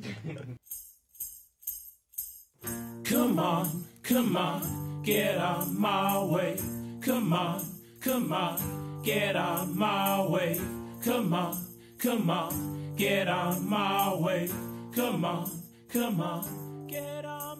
Come on, come on, get out my way. Come on, come on, get out my way. Come on, come on, get out my way. Come on, come on, get out.